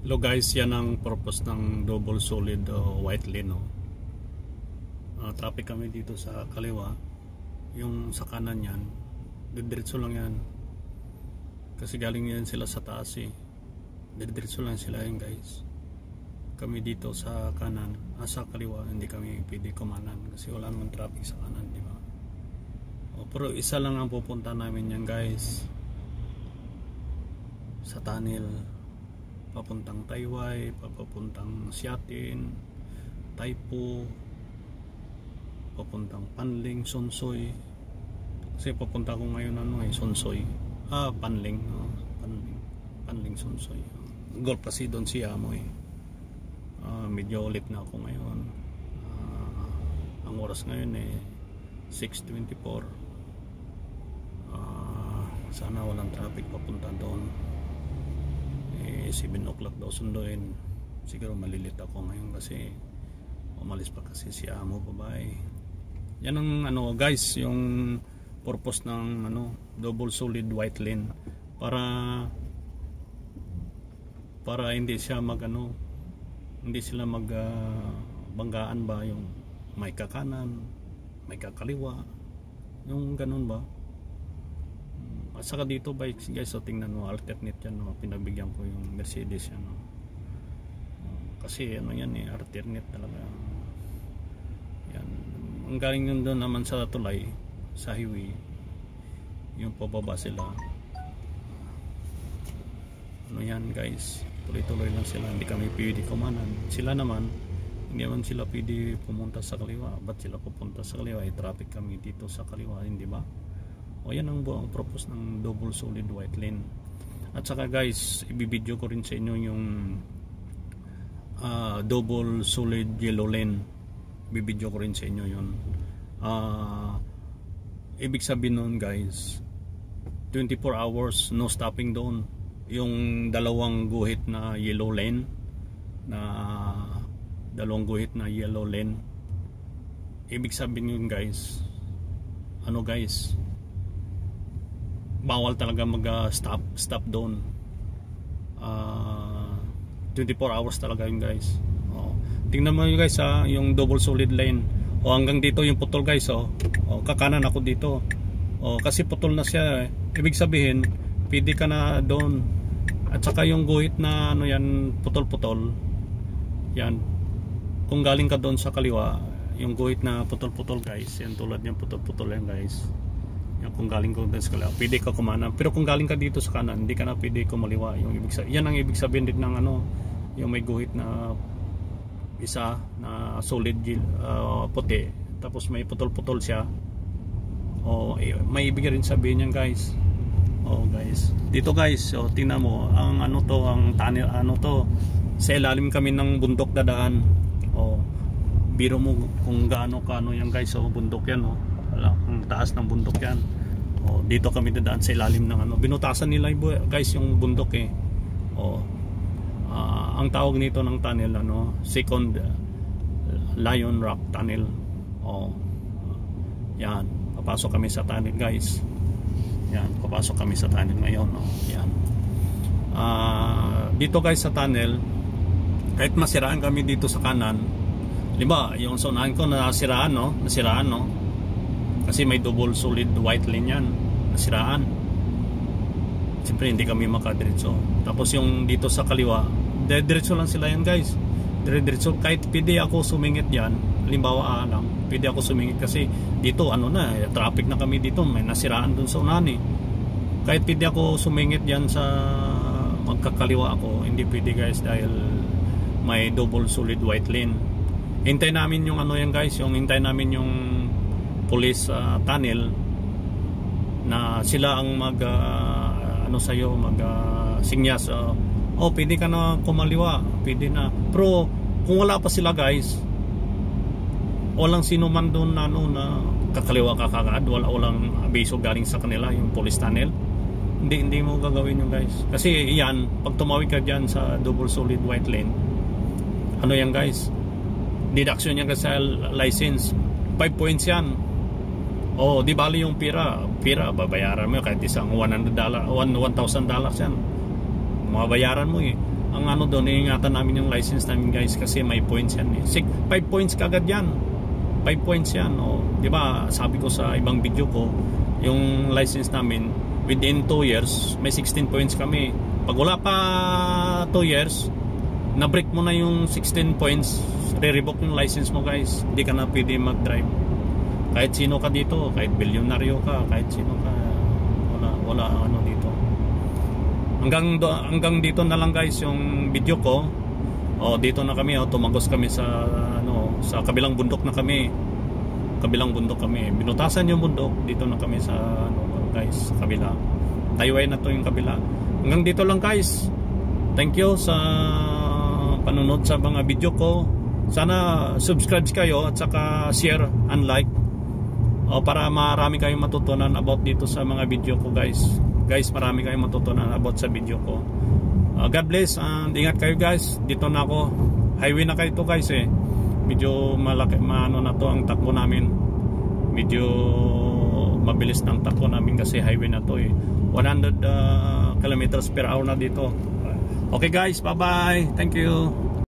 Hello guys, yan ang purpose ng double solid uh, white lane. No? Uh, traffic kami dito sa kaliwa. Yung sa kanan yan, didiretso lang yan. Kasi galing yan sila sa taas eh. Didiretso lang sila yan guys. Kami dito sa kanan, ah, sa kaliwa, hindi kami pwede kumanan kasi wala naman traffic sa kanan, di ba? Oh, pero isa lang ang pupunta namin yan guys. Sa tunnel papuntang Taiwai, papuntang Siatin, Taipo, papuntang Panling, Sonsoy. Kasi papunta ko ngayon ano eh, Sonsoy. Ah, Panling. Oh, Panling. Panling, Sonsoy. Golf kasi doon si Amo eh. Uh, medyo ulit na ako ngayon. Uh, ang oras ngayon eh, 6.24. Uh, sana walang traffic papunta doon eh 7 o'clock daw sunduin. Siguro malilit ako ngayon kasi umalis pa kasi si amo babae. Yan ang ano guys yung purpose ng ano double solid white lane. Para para hindi siya mag ano hindi sila mag uh, banggaan ba yung may kakanan may kakaliwa. Yung ganun ba at saka dito bikes guys, so tingnan mo, alternate yan, no? pinagbigyan ko yung Mercedes yan. No? Kasi ano yan eh, alternate talaga. Yan. Ang galing yun doon naman sa tulay, sa highway, yung pababa sila. Ano yan guys, tuloy-tuloy lang sila, hindi kami pwede kumanan. Sila naman, hindi naman sila pwede pumunta sa kaliwa. Ba't sila pupunta sa kaliwa? Eh, traffic kami dito sa kaliwa, hindi ba? O yan ang buong purpose ng double solid white lane. At saka guys ibibideo ko rin sa inyo yung uh, double solid yellow lane. Bibideo ko rin sa inyo yun. Uh, ibig sabihin nun guys 24 hours no stopping doon. Yung dalawang guhit na yellow lane na dalawang guhit na yellow lane. Ibig sabihin yun guys ano guys bawal talaga mag uh, stop stop doon. Uh, 24 hours talaga yun guys. Oh. tingnan mo yun guys ha yung double solid lane o oh, hanggang dito yung putol guys oh. oh kakanan ako dito. Oh kasi putol na siya eh. ibig sabihin pwede ka na doon. At saka yung guhit na ano yan putol putol yan. Kung galing ka doon sa kaliwa yung guhit na putol putol guys yan tulad yung putol putol yan guys yan kung galing ko din sa kaliwa pwede ka kumana. Pero kung galing ka dito sa kanan hindi ka na pwede kumaliwa. Yung ibig sabihin yan ang ibig sabihin din ng ano yung may guhit na isa na solid uh, puti. Tapos may putol-putol siya. O eh, may ibig rin sabihin yan guys. Oh guys. Dito guys oh, tingnan mo ang ano to ang tunnel ano to sa ilalim kami ng bundok dadaan. Oh biro mo kung gaano kano yan guys oh bundok yan oh wala ang taas ng bundok yan. O, dito kami dadaan sa ilalim ng ano binutasan nila guys yung bundok eh. O, uh, ang tawag nito ng tunnel ano second uh, Lion Rock Tunnel. O, yan papasok kami sa tunnel guys. Yan papasok kami sa tunnel ngayon o, yan. Uh, dito guys sa tunnel kahit masiraan kami dito sa kanan Diba, yung sonahan ko nasiraan no, nasiraan no kasi may double solid white line yan nasiraan. Siyempre hindi kami makadiretso. Tapos yung dito sa kaliwa diretso lang sila yan guys. Diretso kahit pwede ako sumingit yan halimbawa ah, lang pwede ako sumingit kasi dito ano na eh, traffic na kami dito may nasiraan dun sa unahan eh. Kahit pwede ako sumingit yan sa magkakaliwa ako hindi pwede guys dahil may double solid white lane. Hintay namin yung ano yan guys yung hintay namin yung police uh, tunnel na sila ang mag uh, ano sa iyo mag uh, sinyas uh, oh pwede ka na kumaliwa pwede na. Pero kung wala pa sila guys walang sino man doon na ano na kakaliwa ka kagad wala walang abiso galing sa kanila yung police tunnel. Hindi hindi mo gagawin yung guys. Kasi yan pag tumawid ka diyan sa double solid white lane ano yan guys? Deduction yan kasi license. 5 points yan Oh, di bali yung pira. Pira, babayaran mo kahit isang 100 dollar, 1,000 dollars yan. Mabayaran mo eh. ang ano doon, iingatan namin yung license namin guys kasi may points yan eh. 5 points kagad yan. 5 points yan. O, di ba sabi ko sa ibang video ko, yung license namin within 2 years, may 16 points kami. Pag wala pa 2 years, na-break mo na yung 16 points, re-revoke yung license mo guys. Hindi ka na pwede mag-drive. Kahit sino ka dito, kahit bilyonaryo ka, kahit sino ka, wala, wala ano dito. Hanggang, do, hanggang dito na lang guys yung video ko. O dito na kami, o, tumagos kami sa ano, sa kabilang bundok na kami. Kabilang bundok kami. Binutasan yung bundok, dito na kami sa ano guys, sa kabila. Tayway na to yung kabila. Hanggang dito lang guys. Thank you sa panunod sa mga video ko. Sana subscribe kayo at saka share and like o para marami kayong matutunan about dito sa mga video ko guys. Guys, marami kayong matutunan about sa video ko. Uh, God bless and ingat kayo guys. Dito na ako. Highway na kayo to guys eh. Medyo malaki, maano na to ang takbo namin. Medyo mabilis ng takbo namin kasi highway na to eh. 100 uh, kilometers per hour na dito. Okay guys, bye bye. Thank you.